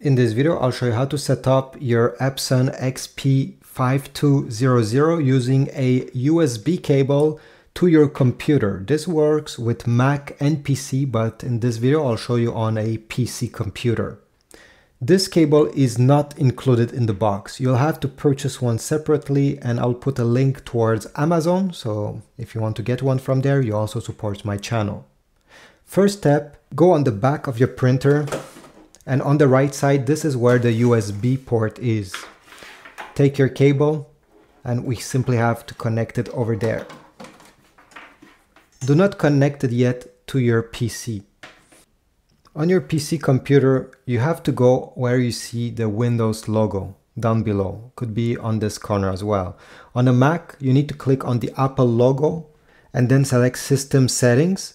In this video, I'll show you how to set up your Epson XP5200 using a USB cable to your computer. This works with Mac and PC, but in this video, I'll show you on a PC computer. This cable is not included in the box. You'll have to purchase one separately and I'll put a link towards Amazon. So if you want to get one from there, you also support my channel. First step, go on the back of your printer and on the right side, this is where the USB port is. Take your cable and we simply have to connect it over there. Do not connect it yet to your PC. On your PC computer, you have to go where you see the Windows logo down below. Could be on this corner as well. On a Mac, you need to click on the Apple logo and then select System Settings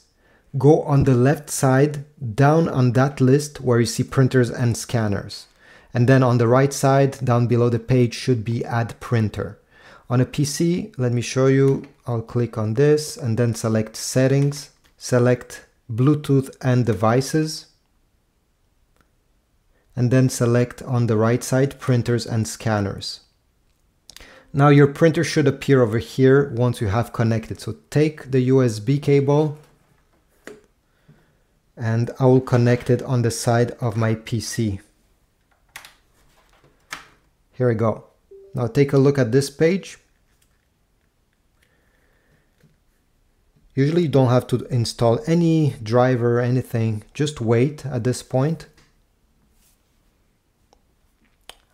go on the left side down on that list where you see printers and scanners. And then on the right side down below the page should be add printer. On a PC, let me show you, I'll click on this and then select settings, select Bluetooth and devices, and then select on the right side printers and scanners. Now your printer should appear over here once you have connected. So take the USB cable and I will connect it on the side of my PC. Here we go. Now take a look at this page. Usually you don't have to install any driver or anything, just wait at this point.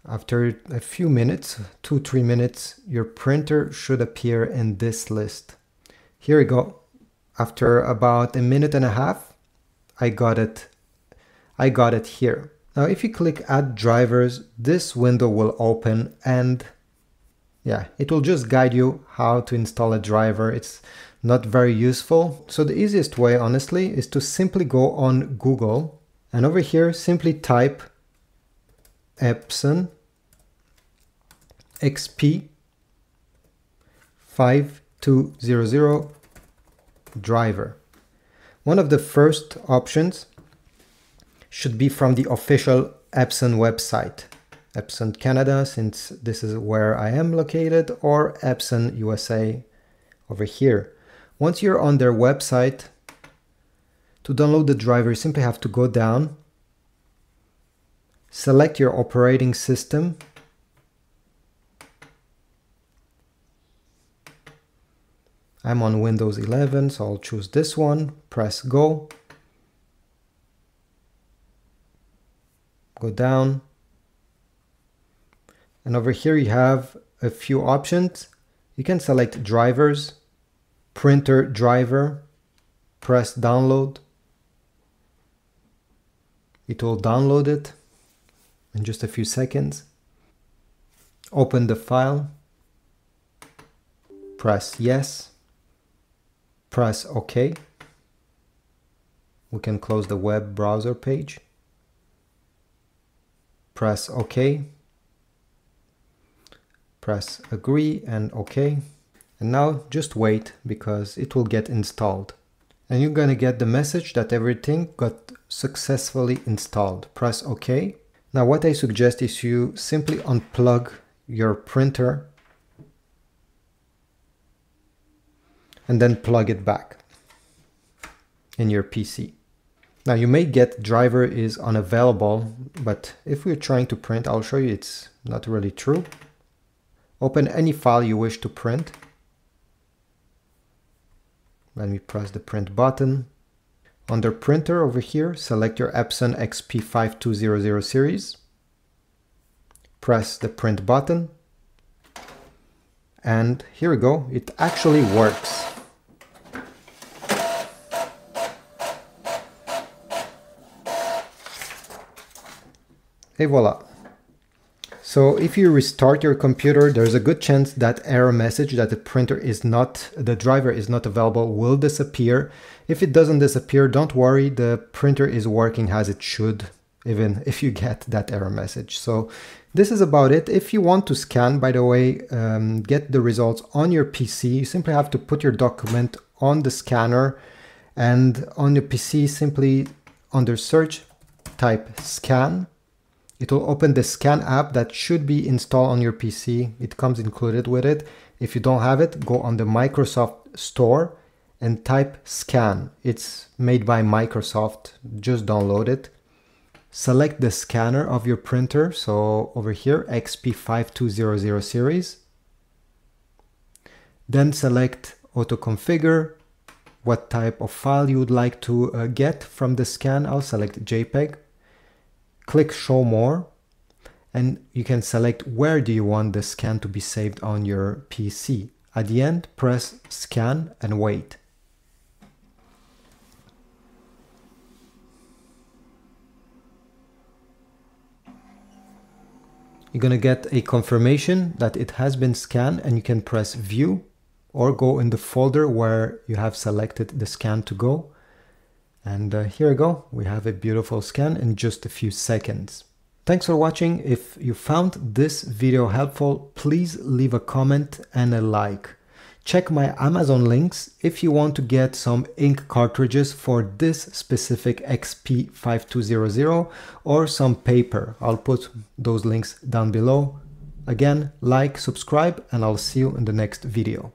After a few minutes, two, three minutes, your printer should appear in this list. Here we go. After about a minute and a half, I got it. I got it here. Now, if you click add drivers, this window will open and yeah, it will just guide you how to install a driver. It's not very useful. So the easiest way, honestly, is to simply go on Google and over here, simply type Epson XP 5200 driver. One of the first options should be from the official Epson website. Epson Canada, since this is where I am located, or Epson USA over here. Once you're on their website, to download the driver, you simply have to go down, select your operating system, I'm on Windows 11, so I'll choose this one, press go, go down, and over here you have a few options. You can select drivers, printer driver, press download. It will download it in just a few seconds. Open the file, press yes press OK. We can close the web browser page. Press OK. Press agree and OK. And now just wait because it will get installed. And you're to get the message that everything got successfully installed. Press OK. Now what I suggest is you simply unplug your printer and then plug it back in your PC. Now you may get driver is unavailable, but if we're trying to print, I'll show you it's not really true. Open any file you wish to print. Let me press the print button. Under printer over here, select your Epson XP5200 series. Press the print button. And here we go, it actually works. Et voila. So if you restart your computer, there's a good chance that error message that the printer is not, the driver is not available will disappear. If it doesn't disappear, don't worry, the printer is working as it should, even if you get that error message. So this is about it. If you want to scan, by the way, um, get the results on your PC, you simply have to put your document on the scanner and on your PC, simply under search, type scan It will open the scan app that should be installed on your PC. It comes included with it. If you don't have it, go on the Microsoft Store and type scan. It's made by Microsoft. Just download it. Select the scanner of your printer. So over here, XP5200 series. Then select auto configure what type of file you would like to uh, get from the scan. I'll select JPEG. Click show more and you can select where do you want the scan to be saved on your PC. At the end, press scan and wait. You're going to get a confirmation that it has been scanned and you can press view or go in the folder where you have selected the scan to go. And uh, here we go, we have a beautiful scan in just a few seconds. Thanks for watching. If you found this video helpful, please leave a comment and a like. Check my Amazon links if you want to get some ink cartridges for this specific XP5200 or some paper. I'll put those links down below. Again, like, subscribe, and I'll see you in the next video.